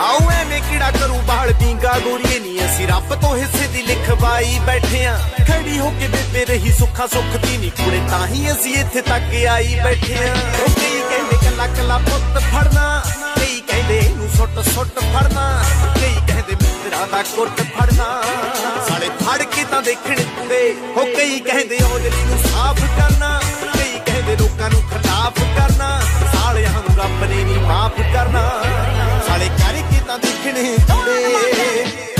ਆਓ ਐਵੇਂ ਕਿਹੜਾ ਕਰੂ ਬਾਲ ਪੀਂਗਾ ਗੋਰੀਏ ਨਹੀਂ ਅਸੀਂ ਰੱਬ ਤੋਂ ਹਿੱਸੇ ਦੀ ਲਿਖਵਾਈ ਬੈਠੇ ਆ। ਖੜੀ ਹੋ ਕੇ ਬੇਬੇ ਰਹੀ ਸੁੱਖਾ ਸੁੱਖ ਦੀ ਨਹੀਂ ਕੁੜੇ, ਤਾਂ ਹੀ ਅਸੀਂ ਇੱਥੇ ਤੱਕ ਆਈ ਬੈਠੇ ਆ। ਕਈ ਕਹਿੰਦੇ ਕੱਲਾ ਕੱਲਾ ਪੁੱਤ ਫੜਨਾ, ਕਈ ਕਹਿੰਦੇ ਇਹਨੂੰ ਸੁੱਟ ਸੁੱਟ ਫੜਨਾ, ਕਈ ਕਹਿੰਦੇ ਮਿੱਤਰਾਂ ਦਾ ਕੁੱਟ ਫੜਨਾ। ਸਾਲੇ ਫੜ ਕੇ ਤਾਂ ਦੇਖਣ ਕੁੜੇ ਉਹ ਕਈ ਕਹਿੰਦੇ ਔਜਲੀ ਨੂੰ ਤਾਂ ਦੇਖਣੇ ਜੁੜੇ